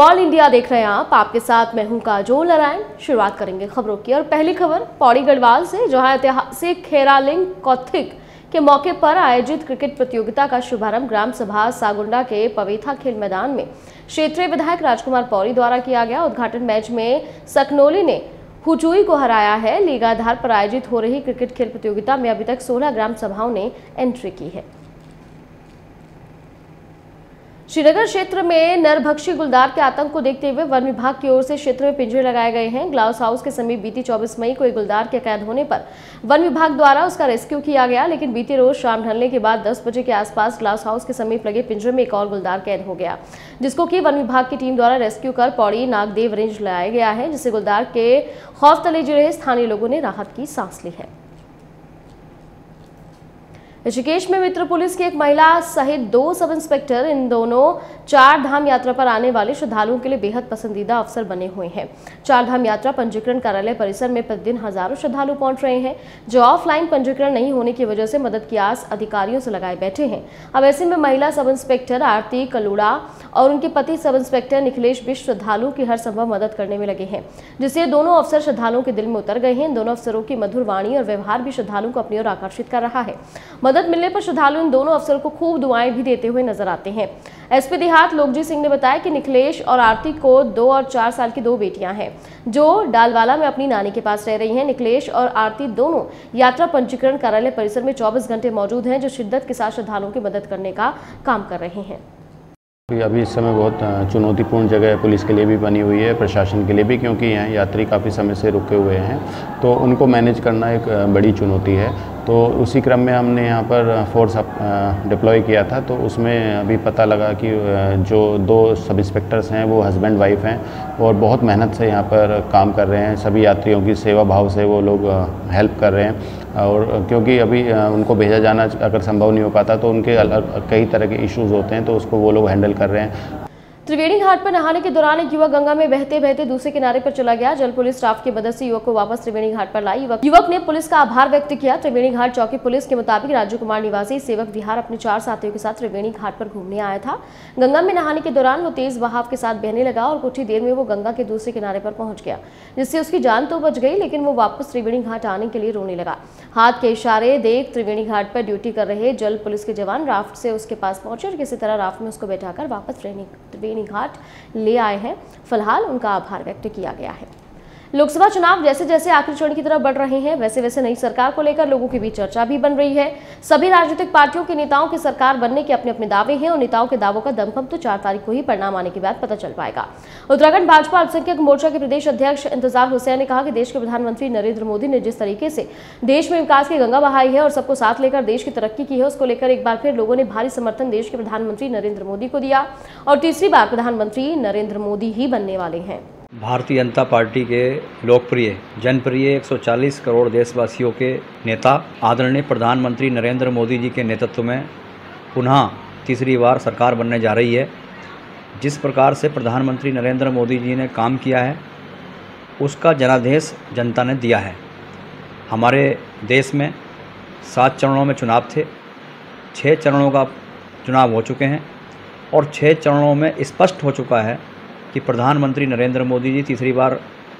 World India देख रहे हैं आप। आपके साथ मैं हूँ काजोल नारायण। शुरुआत करेंगे खबरों की। और पहली खबर, पौड़ी गढ़वाल से, जहाँ ऐतिहासिक खेरालिंग कौथिक के मौके पर आयोजित क्रिकेट प्रतियोगिता का शुभारंभ ग्राम सभा सागुंडा के पवेथा खेल मैदान में क्षेत्रीय विधायक राजकुमार पौड़ी द्वारा किया गया। उद्घाटन मैच में सकनोली ने हुचुई को हराया है। लीगाधार पर आयोजित हो रही क्रिकेट खेल प्रतियोगिता में अभी तक 16 ग्राम सभाओं ने एंट्री की है। श्रीनगर क्षेत्र में नरभक्षी गुलदार के आतंक को देखते हुए वन विभाग की ओर से क्षेत्र में पिंजरे लगाए गए हैं। ग्लाउस हाउस के समीप बीती 24 मई को एक गुलदार के कैद होने पर वन विभाग द्वारा उसका रेस्क्यू किया गया, लेकिन बीते रोज शाम ढलने के बाद 10 बजे के आसपास ग्लाउस हाउस के समीप लगे पिंजरे में एक और गुलदार कैद हो गया, जिसको की वन विभाग की टीम द्वारा रेस्क्यू कर पौड़ी नागदेव रेंज लाया गया है, जिससे गुलदार के खौफ तले जुड़े स्थानीय लोगों ने राहत की सांस ली है। ऋषिकेश में मित्र पुलिस की एक महिला सहित दो सब इंस्पेक्टर, इन दोनों चार धाम यात्रा पर आने वाले श्रद्धालुओं के लिए बेहद पसंदीदा अवसर बने हुए हैं। चार धाम यात्रा पंजीकरण कार्यालय परिसर में प्रतिदिन हज़ारों श्रद्धालु पहुँच रहे हैं, जो ऑफलाइन पंजीकरण नहीं होने की वजह से मदद की आस अधिकारियों से लगाए बैठे हैं। अब ऐसे में महिला सब इंस्पेक्टर आरती कलूड़ा और उनके पति सब इंस्पेक्टर निखिलेश भी श्रद्धालुओं की हर संभव मदद करने में लगे हैं, जिससे दोनों अफसर श्रद्धालुओं के दिल में उतर गए हैं। दोनों अफसरों की मधुर वाणी और व्यवहार भी श्रद्धालुओं को अपनी ओर आकर्षित कर रहा है। मदद मिलने पर श्रद्धालु इन दोनों अफसरों को खूब दुआएँ भी देते हुए नज़र आते हैं। एसपी देहात लोकजीत सिंह ने बताया कि निखिलेश और आरती को दो और चार साल की दो बेटियाँ हैं। जो डालवाला में अपनी नानी के पास रह रही हैं। निखिलेश और आरती दोनों यात्रा पंजीकरण कार्यालय परिसर में 24 घंटे मौजूद हैं, जो शिद्दत के साथ श्रद्धालुओं की मदद करने का काम कर रहे हैं। अभी इस समय बहुत चुनौतीपूर्ण जगह है। पुलिस के लिए भी बनी हुई है, प्रशासन के लिए भी, क्योंकि यहाँ यात्री काफ़ी समय से रुके हुए हैं। तो उनको मैनेज करना एक बड़ी चुनौती है। तो उसी क्रम में हमने यहाँ पर फोर्स डिप्लॉय किया था। तो उसमें अभी पता लगा कि जो दो सब इंस्पेक्टर्स हैं, वो हस्बैंड वाइफ हैं और बहुत मेहनत से यहाँ पर काम कर रहे हैं। सभी यात्रियों की सेवा भाव से वो लोग हेल्प कर रहे हैं और क्योंकि अभी उनको भेजा जाना अगर संभव नहीं हो पाता तो उनके अलग कई तरह के इश्यूज़ होते हैं तो उसको वो लोग हैंडल कर रहे हैं। त्रिवेणी घाट पर नहाने के दौरान एक युवक गंगा में बहते बहते दूसरे किनारे पर चला गया। जल पुलिस स्टाफ की मदद से युवक को वापस त्रिवेणी घाट पर लाई युवक युवक ने पुलिस का आभार व्यक्त किया। त्रिवेणी घाट चौकी पुलिस के मुताबिक राजू कुमार निवासी, सेवक बिहार अपने चार साथियों के साथ त्रिवेणी घाट पर घूमने आया था। गंगा में नहाने के दौरान वो तेज बहाव के साथ बहने लगा और कुछ ही देर में वो गंगा के दूसरे किनारे पर पहुँच गया, जिससे उसकी जान तो बच गई, लेकिन वो वापस त्रिवेणी घाट आने के लिए रोने लगा। हाथ के इशारे देख त्रिवेणी घाट पर ड्यूटी कर रहे जल पुलिस के जवान राफ्ट से उसके पास पहुँचे और किसी तरह राफ्ट में उसको बैठाकर वापस त्रिवेणी घाट ले आए हैं। फ़िलहाल उनका आभार व्यक्त किया गया है। लोकसभा चुनाव जैसे जैसे आखिरी चरण की तरफ़ बढ़ रहे हैं, वैसे वैसे नई सरकार को लेकर लोगों के बीच चर्चा भी बन रही है। सभी राजनीतिक पार्टियों के नेताओं की सरकार बनने के अपने अपने दावे हैं और नेताओं के दावों का दमखम तो चार तारीख को ही परिणाम आने के बाद पता चल पाएगा। उत्तराखंड भाजपा अल्पसंख्यक मोर्चा के प्रदेश अध्यक्ष इंतज़ार हुसैन ने कहा कि देश के प्रधानमंत्री नरेंद्र मोदी ने जिस तरीके से देश में विकास की गंगा बहाई है और सबको साथ लेकर देश की तरक्की की है, उसको लेकर एक बार फिर लोगों ने भारी समर्थन देश के प्रधानमंत्री नरेंद्र मोदी को दिया। और तीसरी बार प्रधानमंत्री नरेंद्र मोदी ही बनने वाले हैं। भारतीय जनता पार्टी के लोकप्रिय, जनप्रिय 140 करोड़ देशवासियों के नेता, आदरणीय प्रधानमंत्री नरेंद्र मोदी जी के नेतृत्व में पुनः तीसरी बार सरकार बनने जा रही है। जिस प्रकार से प्रधानमंत्री नरेंद्र मोदी जी ने काम किया है, उसका जनादेश जनता ने दिया है। हमारे देश में सात चरणों में चुनाव थे छः चरणों का चुनाव हो चुके हैं और छः चरणों में स्पष्ट हो चुका है कि प्रधानमंत्री नरेंद्र मोदी जी तीसरी बार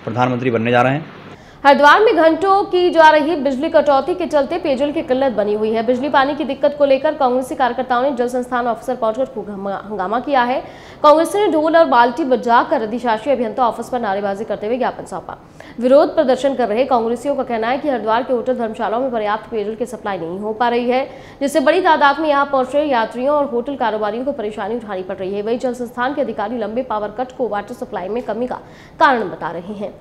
प्रधानमंत्री बनने जा रहे हैं। हरिद्वार में घंटों की जा रही बिजली कटौती के चलते पेयजल की किल्लत बनी हुई है। बिजली पानी की दिक्कत को लेकर कांग्रेसी कार्यकर्ताओं ने जल संस्थान ऑफिसर पहुंचकर खूब हंगामा किया है। कांग्रेस ने ढोल और बाल्टी बजाकर अधिशासी अभियंता ऑफ़िस पर नारेबाजी करते हुए ज्ञापन सौंपा। विरोध प्रदर्शन कर रहे कांग्रेसियों का कहना है कि हरिद्वार के होटल धर्मशालाओं में पर्याप्त पेयजल की सप्लाई नहीं हो पा रही है, जिससे बड़ी तादाद में यहाँ पहुँच रहे यात्रियों और होटल कारोबारियों को परेशानी उठानी पड़ रही है। वही जल संस्थान के अधिकारी लंबे पावर कट को वाटर सप्लाई में कमी का कारण बता रहे हैं।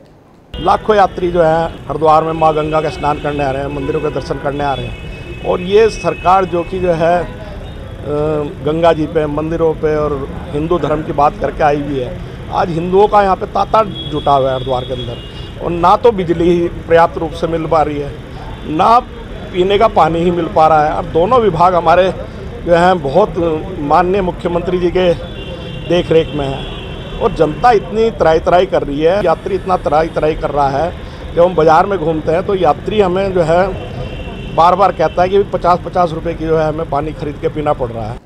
लाखों यात्री जो है, हरिद्वार में माँ गंगा का स्नान करने आ रहे हैं, मंदिरों के दर्शन करने आ रहे हैं। और ये सरकार जो कि जो है गंगा जी पे, मंदिरों पे और हिंदू धर्म की बात करके आई हुई है। आज हिंदुओं का यहाँ पे ताता जुटा हुआ है हरिद्वार के अंदर। और ना तो बिजली ही पर्याप्त रूप से मिल पा रही है, ना पीने का पानी ही मिल पा रहा है। और दोनों विभाग हमारे जो हैं, बहुत माननीय मुख्यमंत्री जी के देख रेख में हैं। और जनता इतनी तराई तराई कर रही है, यात्री इतना तराई तराई कर रहा है जब हम बाज़ार में घूमते हैं तो यात्री हमें जो है बार बार कहता है कि पचास पचास रुपये की जो है हमें पानी खरीद के पीना पड़ रहा है।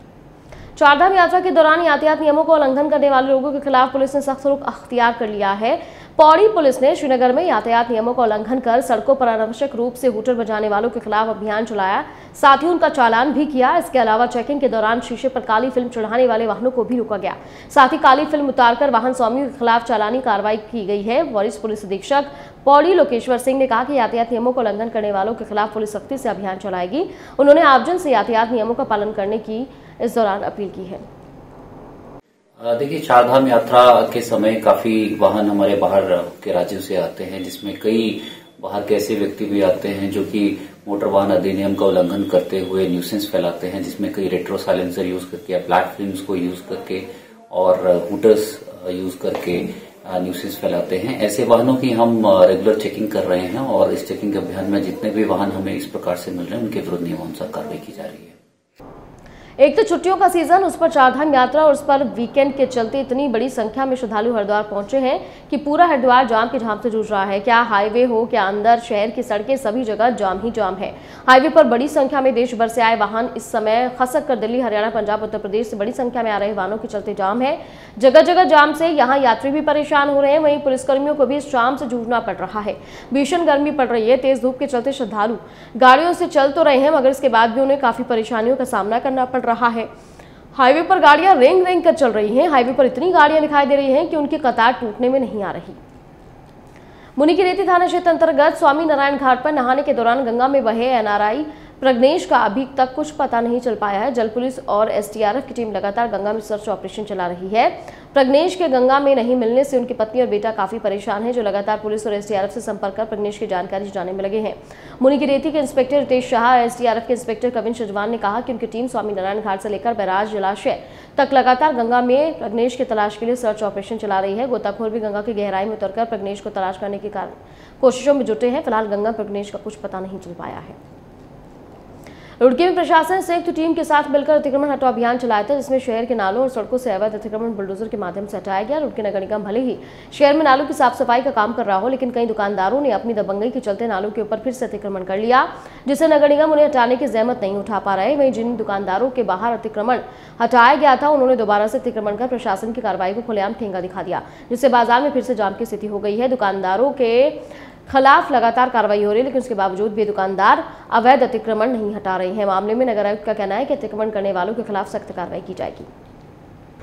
चारधाम यात्रा के दौरान यातायात नियमों का उल्लंघन करने वाले लोगों के खिलाफ पुलिस ने सख्त रुख अख्तियार कर लिया है। पौड़ी पुलिस ने श्रीनगर में यातायात नियमों का उल्लंघन कर सड़कों पर अनावश्यक रूप से हूटर बजाने वालों के खिलाफ अभियान चलाया। साथ ही उनका चालान भी किया। इसके अलावा चेकिंग के दौरान शीशे पर काली फ़िल्म चढ़ाने वाले वाहनों को भी रोका गया। साथ ही काली फ़िल्म उतारकर वाहन स्वामियों के खिलाफ चालानी कार्रवाई की गई है। वरिष्ठ पुलिस अधीक्षक पौड़ी लोकेश्वर सिंह ने कहा कि यातायात नियमों का उल्लंघन करने वालों के खिलाफ पुलिस सख्ती से अभियान चलाएगी। उन्होंने आमजन से यातायात नियमों का पालन करने की इस दौरान अपील की है। देखिए, चारधाम यात्रा के समय काफ़ी वाहन हमारे बाहर के राज्यों से आते हैं, जिसमें कई बाहर के ऐसे व्यक्ति भी आते हैं जो कि मोटर वाहन अधिनियम का उल्लंघन करते हुए न्यूसेंस फैलाते हैं, जिसमें कई रेट्रो साइलेंसर यूज़ करके या ब्लैक फिल्म्स को यूज़ करके और हुटर्स यूज़ करके न्यूसेंस फैलाते हैं। ऐसे वाहनों की हम रेगुलर चेकिंग कर रहे हैं और इस चेकिंग अभियान में जितने भी वाहन हमें इस प्रकार से मिल रहे हैं, उनके विरुद्ध नियमानुसार कार्रवाई की जा रही है। एक तो छुट्टियों का सीज़न, उस पर चारधाम यात्रा और उस पर वीकेंड के चलते इतनी बड़ी संख्या में श्रद्धालु हरिद्वार पहुँचे हैं कि पूरा हरिद्वार जाम के झाम से जूझ रहा है। क्या हाईवे हो, क्या अंदर, शहर की सड़कें, सभी जगह जाम ही जाम है। हाईवे पर बड़ी संख्या में देश भर से आए वाहन इस समय खसक कर दिल्ली, हरियाणा, पंजाब, उत्तर प्रदेश से बड़ी संख्या में आ रहे वाहनों के चलते जाम है। जगह जगह जाम से यहाँ यात्री भी परेशान हो रहे हैं। वहीं पुलिसकर्मियों को भी इस जाम से जूझना पड़ रहा है। भीषण गर्मी पड़ रही है, तेज धूप के चलते श्रद्धालु गाड़ियों से चल तो रहे हैं, मगर इसके बाद भी उन्हें काफ़ी परेशानियों का सामना करना पड़ रहा है। हाईवे पर गाड़ियाँ रेंग रेंग कर चल रही हैं। हाईवे पर इतनी गाड़ियाँ दिखाई दे रही हैं कि उनकी कतार टूटने में नहीं आ रही। मुनि की रेती थाना क्षेत्र अंतर्गत स्वामी नारायण घाट पर नहाने के दौरान गंगा में बहे एनआरआई प्रग्नेश का अभी तक कुछ पता नहीं चल पाया है। जल पुलिस और एसडीआरएफ की टीम लगातार गंगा में सर्च ऑपरेशन चला रही है। प्रज्ञेश के गंगा में नहीं मिलने से उनकी पत्नी और बेटा काफ़ी परेशान है, जो लगातार पुलिस और एसडीआरएफ से संपर्क कर प्रज्ञेश की जानकारी जुटाने में लगे हैं। मुनि की रेती के इंस्पेक्टर रितेश शाह और एसडीआरएफ के इंस्पेक्टर कविन शजवान ने कहा कि उनकी टीम स्वामी नारायण घाट से लेकर बैराज जलाशय तक लगातार गंगा में प्रज्ञेश की तलाश के लिए सर्च ऑपरेशन चला रही है। गोताखोर भी गंगा की गहराई में उतरकर प्रग्नेश को तलाश करने के कोशिशों में जुटे हैं। फ़िलहाल गंगा प्रज्ञेश का कुछ पता नहीं चल पाया है। रुड़की में प्रशासन संयुक्त टीम के साथ मिलकर अतिक्रमण हटाओ अभियान चलाया था, जिसमें शहर के नालों और सड़कों से अवैध अतिक्रमण बुलडोजर के माध्यम से हटाया गया। रुड़की नगर निगम भले ही शहर में नालों की साफ़ सफ़ाई का काम कर रहा हो, लेकिन कई दुकानदारों ने अपनी दबंगई के चलते नालों के ऊपर फिर से अतिक्रमण कर लिया, जिससे नगर निगम उन्हें हटाने की जहमत नहीं उठा पा रहे। वहीं जिन दुकानदारों के बाहर अतिक्रमण हटाया गया था, उन्होंने दोबारा से अतिक्रमण कर प्रशासन की कार्रवाई को खुलेआम ठेंगा दिखा दिया, जिससे बाज़ार में फिर से जाम की स्थिति हो गई है। दुकानदारों के खिलाफ लगातार कार्रवाई हो रही है, लेकिन उसके बावजूद भी दुकानदार अवैध अतिक्रमण नहीं हटा रहे हैं। मामले में नगर आयुक्त का कहना है कि अतिक्रमण करने वालों के खिलाफ सख्त कार्रवाई की जाएगी।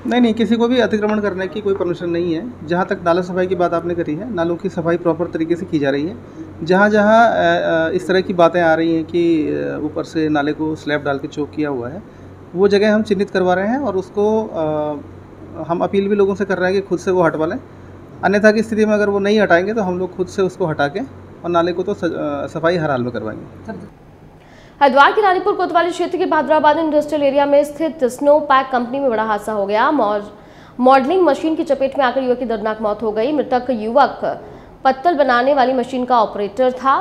नहीं नहीं, किसी को भी अतिक्रमण करने की कोई परमिशन नहीं है। जहाँ तक नाला सफ़ाई की बात आपने करी है, नालों की सफ़ाई प्रॉपर तरीके से की जा रही है। जहाँ जहाँ इस तरह की बातें आ रही हैं कि ऊपर से नाले को स्लैब डाल के चौक किया हुआ है, वो जगह हम चिन्हित करवा रहे हैं और उसको हम अपील भी लोगों से कर रहे हैं कि खुद से वो हटवा लें। अन्यथा की स्थिति में अगर वो नहीं हटाएँगे तो हम लोग खुद से उसको हटा के और नाले को तो सफ़ाई हर हाल में करवाएँगे। हरिद्वार के रानीपुर कोतवाली क्षेत्र के भाद्राबाद इंडस्ट्रियल एरिया में स्थित स्नो पैक कंपनी में बड़ा हादसा हो गया। मॉडलिंग मशीन की चपेट में आकर युवक की दर्दनाक मौत हो गई। मृतक युवक पत्तल बनाने वाली मशीन का ऑपरेटर था।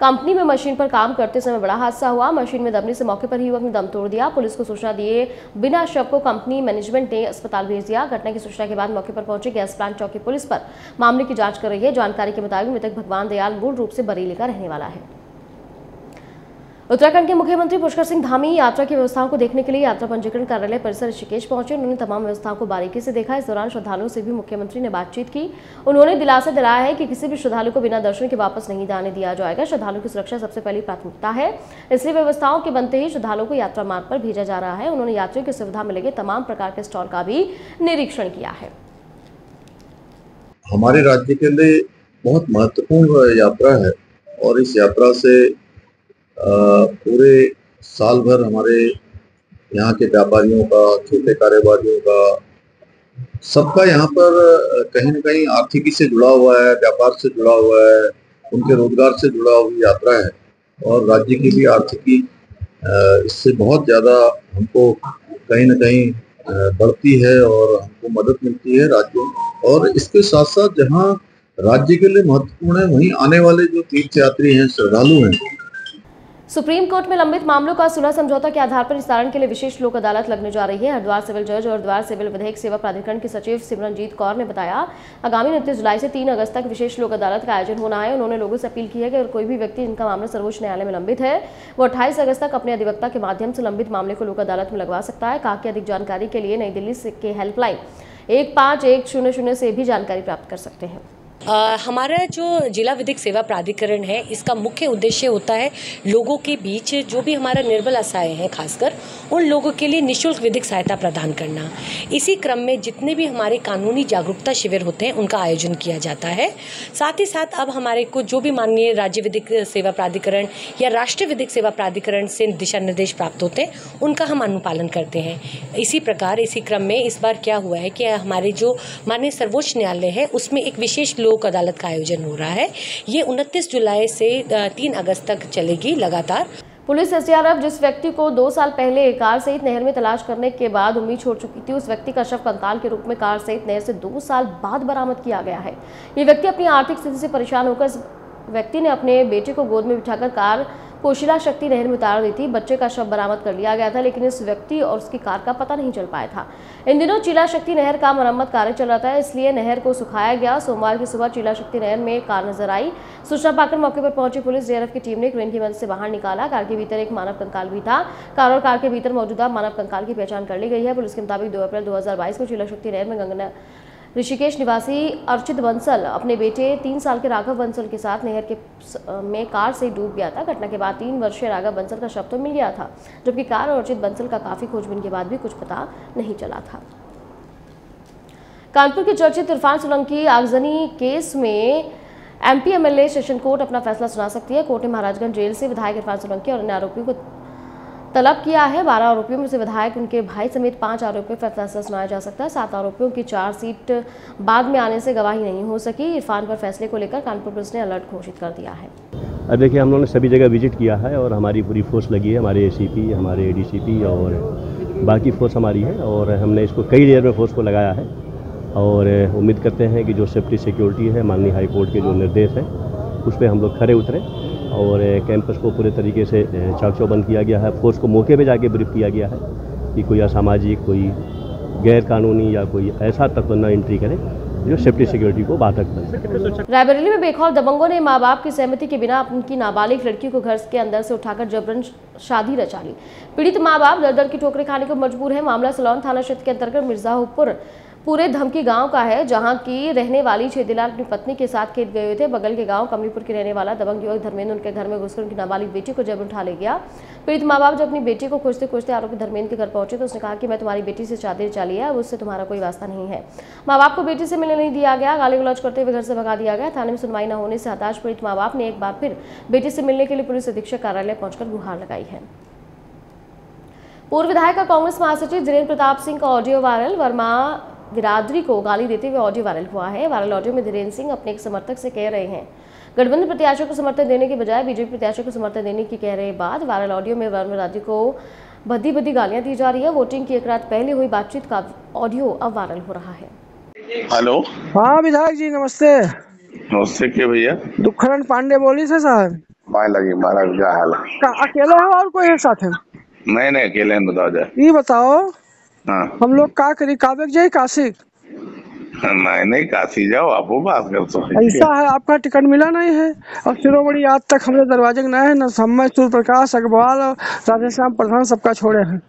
कंपनी में मशीन पर काम करते समय बड़ा हादसा हुआ। मशीन में दबने से मौके पर ही युवक ने दम तोड़ दिया। पुलिस को सूचना दिए बिना शव को कंपनी मैनेजमेंट ने अस्पताल भेज दिया। घटना की सूचना के बाद मौके पर पहुँचे गैस प्लांट चौकी पुलिस पर। मामले की जाँच कर रही है। जानकारी के मुताबिक मृतक भगवान दयाल मूल रूप से बरेली का रहने वाला है। उत्तराखंड के मुख्यमंत्री पुष्कर सिंह धामी यात्रा की व्यवस्थाओं को देखने के लिए यात्रा पंजीकरण कार्यालय परिसर ऋषिकेश पहुँचे। उन्होंने तमाम व्यवस्थाओं को बारीकी से देखा। इस दौरान श्रद्धालुओं से भी मुख्यमंत्री ने बातचीत की। उन्होंने दिलासा दिलाया है कि किसी भी श्रद्धालु को बिना दर्शन के वापस नहीं जाने दिया जाएगा। श्रद्धालुओं की सुरक्षा सबसे पहली प्राथमिकता है। इसलिए व्यवस्थाओं के बनते ही श्रद्धालुओं को यात्रा मार्ग पर भेजा जा रहा है। उन्होंने यात्रियों की सुविधा मिलेगी तमाम प्रकार के स्टॉल का भी निरीक्षण किया है। हमारे राज्य के लिए बहुत महत्वपूर्ण यात्रा है और इस यात्रा से पूरे साल भर हमारे यहाँ के व्यापारियों का, छोटे कारोबारियों का, सबका यहाँ पर कहीं न कहीं आर्थिकी से जुड़ा हुआ है, व्यापार से जुड़ा हुआ है, उनके रोज़गार से जुड़ा हुई यात्रा है। और राज्य की भी आर्थिकी इससे बहुत ज़्यादा हमको कहीं न कहीं बढ़ती है और हमको मदद मिलती है राज्यों और इसके साथ साथ जहाँ राज्य के लिए महत्वपूर्ण है, वहीं आने वाले जो तीर्थ यात्री हैं, श्रद्धालु हैं सुप्रीम कोर्ट में लंबित मामलों का सुलह समझौता के आधार पर निस्तारण के लिए विशेष लोक अदालत लगने जा रही है। हरिद्वार सिविल जज और हरिद्वार सिविल विधेयक सेवा प्राधिकरण के सचिव सिमरनजीत कौर ने बताया, आगामी उनतीस जुलाई से तीन अगस्त तक विशेष लोक अदालत का आयोजन होना है। उन्होंने लोगों से अपील की है कि अगर कोई भी व्यक्ति जिनका मामला सर्वोच्च न्यायालय में लंबित है, वो अट्ठाईस अगस्त तक अपने अधिवक्ता के माध्यम से लंबित मामले को लोक अदालत में लगवा सकता है। कहा कि अधिक जानकारी के लिए नई दिल्ली के हेल्पलाइन एक एक शून्य शून्य से भी जानकारी प्राप्त कर सकते हैं। आ, हमारा जो जिला विधिक सेवा प्राधिकरण है इसका मुख्य उद्देश्य होता है लोगों के बीच जो भी हमारा निर्बल असहाय हैं खासकर उन लोगों के लिए निशुल्क विधिक सहायता प्रदान करना। इसी क्रम में जितने भी हमारे कानूनी जागरूकता शिविर होते हैं उनका आयोजन किया जाता है। साथ ही साथ अब हमारे को जो भी माननीय राज्य विधिक सेवा प्राधिकरण या राष्ट्रीय विधिक सेवा प्राधिकरण से दिशा निर्देश प्राप्त होते हैं उनका हम अनुपालन करते हैं। इसी प्रकार इसी क्रम में इस बार क्या हुआ है कि हमारे जो माननीय सर्वोच्च न्यायालय है उसमें एक विशेष लोक अदालत का आयोजन हो रहा है। ये उनतीस जुलाई से तीन अगस्त तक चलेगी लगातार। पुलिस एसडीआरएफ जिस व्यक्ति को दो साल पहले कार सहित नहर में तलाश करने के बाद उम्मीद छोड़ चुकी थी, उस व्यक्ति का शव कंकाल के रूप में कार सहित नहर से दो साल बाद बरामद किया गया है। ये व्यक्ति अपनी आर्थिक स्थिति से परेशान होकर व्यक्ति ने अपने बेटे को गोद में बिठाकर कार कोशिला शक्ति नहर में उतार दी थी। बच्चे का शव बरामद कर लिया गया था, लेकिन इस व्यक्ति और उसकी कार का पता नहीं चल पाया था। इन दिनों चीला शक्ति नहर का मरम्मत कार्य चल रहा था, इसलिए नहर को सुखाया गया। सोमवार की सुबह चीला शक्ति नहर में कार नज़र आई। सूचना पाकर मौके पर पहुँची पुलिस। डीआरएफ की टीम ने क्रेन की मदद से बाहर निकाला। कार के भीतर एक मानव कंकाल भी था। कार और कार के भीतर मौजूदा मानव कंकाल की पहचान कर ली गई है। पुलिस के मुताबिक दो अप्रैल दो हज़ार बाईस को चीला शक्ति नहर में गंगा ऋषिकेश निवासी अर्चित बंसल अपने बेटे, तीन साल के राघव बंसल के साथ नहर के में कार से डूब गया था। घटना के बाद तीन वर्षीय राघव बंसल का शव तो मिल गया था, जबकि कार और अर्चित बंसल का काफ़ी खोजबीन के बाद भी कुछ पता नहीं चला था। कानपुर के चर्चित इरफान सोलंकी आगजनी केस में एमपी एमएलए सेशन कोर्ट अपना फैसला सुना सकती है। कोर्ट ने महाराजगंज जेल से विधायक इरफान सोलंकी और अन्य आरोपियों को तलब किया है। बारह आरोपियों में से विधायक उनके भाई समेत पाँच आरोपियों पर फैसला सुनाया जा सकता है। सात आरोपियों की चार सीट बाद में आने से गवाही नहीं हो सकी। इरफान पर फैसले को लेकर कानपुर पुलिस ने अलर्ट घोषित कर दिया है। देखिए, हम लोगों ने सभी जगह विज़िट किया है और हमारी पूरी फोर्स लगी है। हमारे एसीपी हमारे एडीसीपी और बाकी फोर्स हमारी है और हमने इसको कई लेयर में फोर्स को लगाया है। और उम्मीद करते हैं कि जो सेफ्टी, सिक्योरिटी है, माननीय हाईकोर्ट के जो निर्देश हैं उस पर हम लोग खड़े उतरें और कैंपस को पूरे तरीके से चाक चौबंद किया गया है। फोर्स को मौके पे जाके ब्रीफ किया गया है कि कोई असामाजिक, कोई गैर कानूनी या कोई ऐसा तत्व न एंट्री करे जो सेफ्टी सिक्योरिटी को बाधक बने। रायबरेली में बेखौफ दबंगों ने माँ बाप की सहमति के बिना उनकी नाबालिग लड़की को घर के अंदर से उठाकर जबरन शादी रचा ली। पीड़ित माँ बाप दर दर की ठोकरें खाने को मजबूर है। मामला सलौन थाना क्षेत्र के अंतर्गत मिर्जापुर पूरे धमकी गाँव का है, जहाँ की रहने वाली छेदीलाल अपनी पत्नी के साथ खेत गए हुए थे। बगल के गाँव कमलीपुर के रहने वाला दबंग युवक धर्मेंद्र, उनके घर में घुसकर उनकी नाबालिग बेटी को जब उठा ले गया। पीड़ित माँ बाप जब अपनी बेटी को खोजते खोजते आरोपी धर्मेंद्र के घर पहुँचे तो उसने कहा कि मैं तुम्हारी बेटी से शादी चाली है उससे तुम्हारा कोई वास्ता नहीं है। माँ बाप को बेटी से मिलने नहीं दिया गया गाली गलौज करते हुए घर से भगा दिया गया। थाने में सुनवाई न होने से हताश पीड़ित माँ बाप ने एक बार फिर बेटी से मिलने के लिए पुलिस अधीक्षक कार्यालय पहुंचकर गुहार लगाई है। पूर्व विधायक का कांग्रेस महासचिव धीरेन्द्र प्रताप सिंह का ऑडियो वायरल। वर्मा बिरादरी को गाली देते हुए ऑडियो वायरल हुआ है। वायरल ऑडियो में धीरेन्द्र सिंह अपने एक समर्थक से कह रहे हैं गठबंधन प्रत्याशियों को समर्थन देने के बजाय बीजेपी प्रत्याशियों को समर्थन देने की कह रहे बाद वायरल ऑडियो में वरुण बिरादरी को भद्दी भद्दी गालियाँ दी जा रही है। वोटिंग की एक रात पहले हुई बातचीत का ऑडियो अब वायरल हो रहा है। हेलो हाँ विधायक जी नमस्ते। नमस्ते के भैया? दुखरन पांडे बोली से साहब? लगी महाराज क्या हाल अकेले हो और कोई है साथ है? नहीं नहीं अकेले हैं बताओ जाए ये बताओ हाँ हम लोग का करी? काबेक जाए काशी नहीं नहीं काशी जाओ आप वो बात कर तो ऐसा है आपका टिकट मिला नहीं है? और शिरोमणि आज तक हमने दरवाजे के है न समय सूर्य प्रकाश अग्रवाल और राधेश्याम प्रधान सबका छोड़े हैं।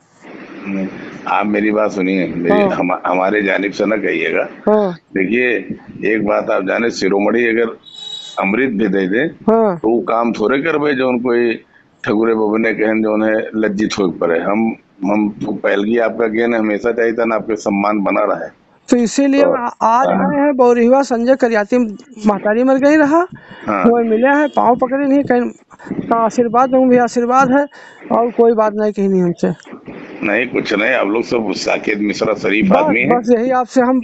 आप मेरी बात सुनिए मेरी हाँ। हम, हमारे जानिब से न कहिएगा। हाँ। देखिए एक बात आप जाने शिरोमणि अगर अमृत भी दे दे हाँ। तो वो काम थोड़े कर जो कोई ठगुरे बबने कहन जो है लज्जित हो पड़े। हम हम तो पहलगी आपका कहना हमेशा चाहिए था ना आपके सम्मान बना रहा है। तो इसीलिए तो, आज आए हैं बौरीवा संजय करियाती महतारी मर गई रहा। हाँ। वो मिले हैं पाँव पकड़े नहीं कहीं आशीर्वाद दूँ भी आशीर्वाद है और कोई बात नहीं कही नहीं हमसे। नहीं कुछ नहीं आप लोग सब साकेत मिश्रा शरीफ आदमी बस यही आपसे हम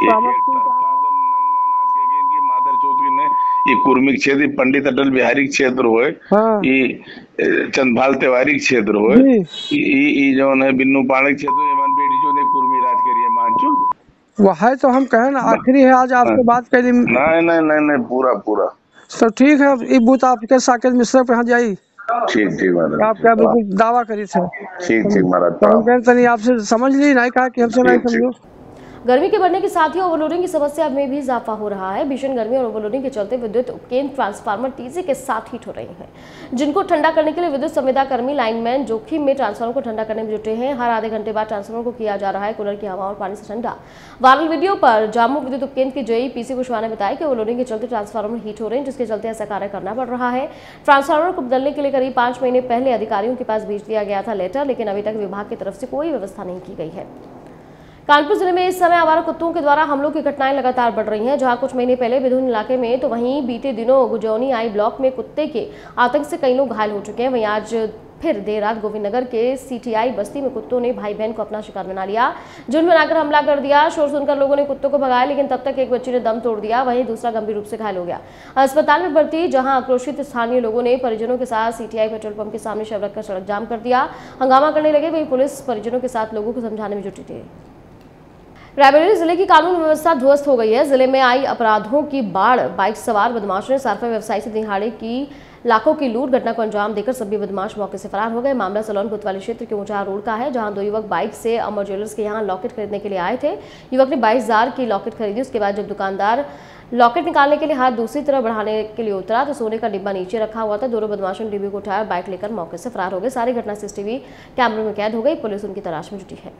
ये कुर्मी क्षेत्र पंडित अटल बिहारी क्षेत्र हो। हाँ। चंदभाल तिवारी क्षेत्र हो जो। है बिन्नू पाणे क्षेत्र बेटी जो कुर्मी राज करिए मानचू वह है तो हम कहें ना आखिरी है आज आपसे हाँ। बात करी। नहीं नहीं नहीं नहीं पूरा पूरा। तो ठीक है ये बूथ आपके साकेत मिश्रा पे जाई ठीक ठीक महाराज। आप क्या बिल्कुल दावा करी थे। ठीक ठीक महाराज। तो हम कहते आपसे समझ ली नहीं कहा कि हमसे नहीं समझो। गर्मी के बढ़ने के साथ ही ओवरलोडिंग की समस्या में भी इजाफा हो रहा है। भीषण गर्मी और ओवरलोडिंग के चलते विद्युत उपकेंद्र ट्रांसफार्मर तेज़ी के साथ हीट हो रहे हैं। जिनको ठंडा करने के लिए विद्युत संविदा कर्मी लाइनमैन जोखिम में ट्रांसफार्मर को ठंडा करने में जुटे हैं। हर आधे घंटे बाद ट्रांसफार्मर को किया जा रहा है कूलर की हवा और पानी से ठंडा। वायरल वीडियो पर जामू विद्युत उपकेंद्र के जेई पीसी कुशवाहा ने बताया कि ओवरलोडिंग के चलते ट्रांसफार्मर हीट हो रहे हैं, जिसके चलते ऐसा कार्य करना पड़ रहा है। ट्रांसफार्मर को बदलने के लिए करीब पाँच महीने पहले अधिकारियों के पास भेज दिया गया था लेटर लेकिन अभी तक विभाग की तरफ़ से कोई व्यवस्था नहीं की गई है। कानपुर ज़िले में इस समय आवारा कुत्तों के द्वारा हमलों की घटनाएँ लगातार बढ़ रही हैं। जहाँ कुछ महीने पहले विधुन इलाके में तो वहीं बीते दिनों गुजौनी आई ब्लॉक में कुत्ते के आतंक से कई लोग घायल हो चुके हैं। वहीं आज फिर देर रात गोविंद नगर के सीटीआई बस्ती में कुत्तों ने भाई बहन को अपना शिकार बना लिया। झुंड बनाकर हमला कर दिया। शोर सुनकर लोगों ने कुत्तों को भगाया, लेकिन तब तक एक बच्ची ने दम तोड़ दिया। वहीं दूसरा गंभीर रूप से घायल हो गया। अस्पताल में भर्ती, जहाँ आक्रोशित स्थानीय लोगों ने परिजनों के साथ सीटीआई पेट्रोल पंप के सामने शव रखकर सड़क जाम कर दिया। हंगामा करने लगे, वहीं पुलिस परिजनों के साथ लोगों को समझाने में जुटी थी। रायबरेली ज़िले की कानून व्यवस्था ध्वस्त हो गई है। ज़िले में आई अपराधों की बाढ़, बाइक सवार, बदमाशों ने सार्फा व्यवसायी से दिहाड़े की लाखों की लूट घटना को अंजाम देकर सभी बदमाश मौके से फरार हो गए। मामला सलोन कोतवाली क्षेत्र के ऊँचा रोड का है, जहाँ दो युवक बाइक से अमर ज्वेलर्स के यहाँ लॉकेट खरीदने के लिए आए थे। युवक ने बाईस हज़ार की लॉकेट खरीदी, उसके बाद जब दुकानदार लॉकेट निकालने के लिए हाथ दूसरी तरफ़ बढ़ाने के लिए उतरा तो सोने का डिब्बा नीचे रखा हुआ था। दोनों बदमाशों ने डिब्बे को उठाया बाइक लेकर मौके से फरार हो गए। सारी घटना सीसीटीवी कैमरे में कैद हो गई। पुलिस उनकी तलाश में जुटी है।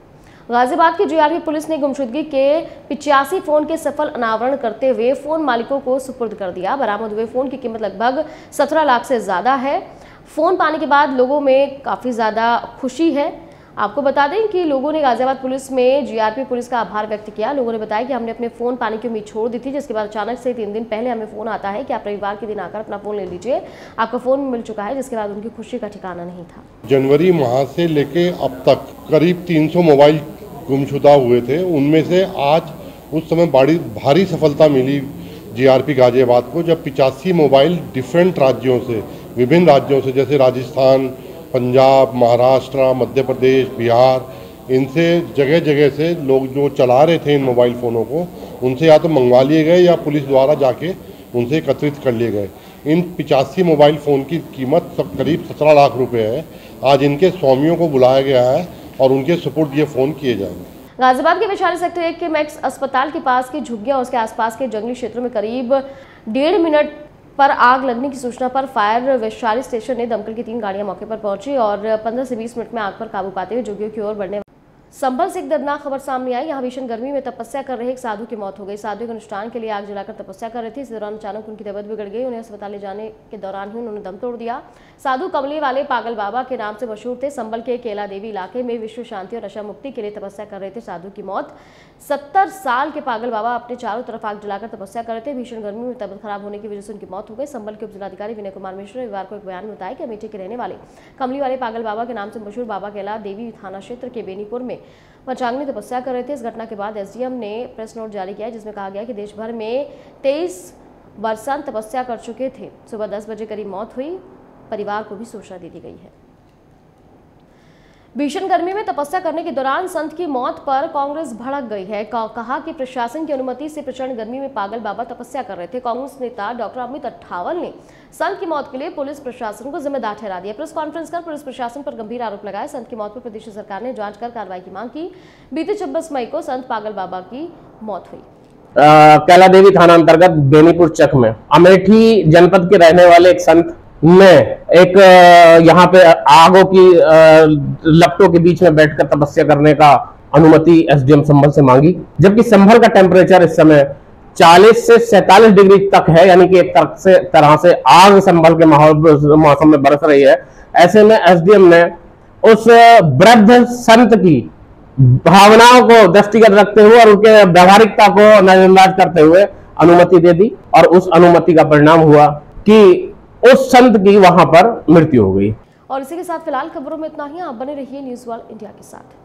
गाजियाबाद की जीआरपी पुलिस ने गुमशुदगी के पिचासी फ़ोन के सफल अनावरण करते हुए फ़ोन मालिकों को सुपुर्द कर दिया। बरामद हुए फ़ोन की कीमत लगभग 17 लाख से ज़्यादा है। फ़ोन पाने के बाद लोगों में काफ़ी ज़्यादा खुशी है। आपको बता दें कि लोगों ने गाजियाबाद पुलिस में जीआरपी पुलिस का आभार व्यक्त किया। लोगों ने बताया कि हमने अपने फ़ोन पाने की उम्मीद छोड़ दी थी, जिसके बाद अचानक से तीन दिन पहले हमें फ़ोन आता है कि आप रविवार के दिन आकर अपना फ़ोन ले लीजिए। आपका फ़ोन मिल चुका है, जिसके बाद उनकी खुशी का ठिकाना नहीं था। जनवरी माह से लेके अब तक करीब 300 मोबाइल गुमशुदा हुए थे। उनमें से आज उस समय बड़ी, भारी सफलता मिली जीआरपी गाजियाबाद को, जब पिचासी मोबाइल डिफरेंट राज्यों से, विभिन्न राज्यों से, जैसे राजस्थान, पंजाब, महाराष्ट्र, मध्य प्रदेश, बिहार, इनसे जगह जगह से लोग जो चला रहे थे इन मोबाइल फ़ोनों को, उनसे या तो मंगवा लिए गए या पुलिस द्वारा जाके उनसे एकत्रित कर लिए गए। इन पिचासी मोबाइल फ़ोन की कीमत सब करीब सत्रह लाख रुपए है। आज इनके स्वामियों को बुलाया गया है। और उनके सपोर्ट ये फ़ोन किए जाएँगे। गाजियाबाद के विशाली सेक्टर एक के मैक्स अस्पताल के पास की झुग्गिया उसके आसपास के जंगली क्षेत्रों में करीब डेढ़ मिनट पर आग लगने की सूचना पर फायर वैशाली स्टेशन ने दमकल की तीन गाड़ियाँ मौके पर पहुँची और 15 से 20 मिनट में आग पर काबू पाते हुए झुग्गियों की ओर बढ़ने संभल से एक दर्दनाक खबर सामने आई। यहाँ भीषण गर्मी में तपस्या कर रहे एक साधु की मौत हो गई। साधु के अनुष्ठान के लिए आग जलाकर तपस्या कर रहे थे। इस दौरान अचानक उनकी तबियत बिगड़ गई। उन्हें अस्पताल ले जाने के दौरान ही उन्होंने दम तोड़ दिया। साधु कमले वाले पागल बाबा के नाम से मशहूर थे। संबल के केला देवी इलाके में विश्व शांति और नशा मुक्ति के लिए तपस्या कर रहे थे। साधु की मौत। सत्तर साल के पागल बाबा अपने चारों तरफ़ आग जलाकर तपस्या कर रहे थे। भीषण गर्मी में तबियत खराब होने की वजह से उनकी मौत हो गई। संबल के उपजिलाधिकारी विनय कुमार मिश्र ने रविवार को एक बयान में बताया कि अमेठी के रहने वाले कमली वाले पागल बाबा के नाम से मशहूर बाबा केला देवी थाना क्षेत्र के बेनीपुर में पंचांगनी तपस्या कर रहे थे। इस घटना के बाद एसडीएम ने प्रेस नोट जारी किया जिसमें कहा गया कि देश भर में तेईस बरसात तपस्या कर चुके थे। सुबह दस बजे करीब मौत हुई। परिवार को भी सूचना दे दी गई है। भीषण गर्मी में तपस्या करने के दौरान संत की मौत पर कांग्रेस भड़क गई है। कहा कि प्रशासन की अनुमति से प्रचंड गर्मी में पागल बाबा तपस्या कर रहे थे। कांग्रेस नेता डॉक्टर अमित अठावल ने संत की मौत के लिए पुलिस प्रशासन को जिम्मेदार ठहरा दिया। प्रेस कॉन्फ्रेंस कर पुलिस प्रशासन पर गंभीर आरोप लगाया। संत की मौत पर प्रदेश सरकार ने जाँच कर कार्रवाई की मांग की। बीते छब्बीस मई को संत पागल बाबा की मौत हुई। कैला देवी थाना अंतर्गत बेनीपुर चक में। अमेठी जनपद के रहने वाले एक संत ने एक यहाँ पे आगों की लपटों के बीच में बैठकर तपस्या करने का अनुमति एसडीएम संभल से मांगी। जबकि संभल का टेम्परेचर इस समय 40 से 47 डिग्री तक है, यानी कि एक तरह से तरह से आग संभल के माहौल, मौसम में बरस रही है। ऐसे में एसडीएम ने उस वृद्ध संत की भावनाओं को दृष्टिगत रखते हुए और उनके व्यवहारिकता को नजरअंदाज करते हुए अनुमति दे दी और उस अनुमति का परिणाम हुआ कि उस संत की वहाँ पर मृत्यु हो गई। और इसी के साथ फ़िलहाल खबरों में इतना ही। आप बने रहिए न्यूज़ वर्ल्ड इंडिया के साथ।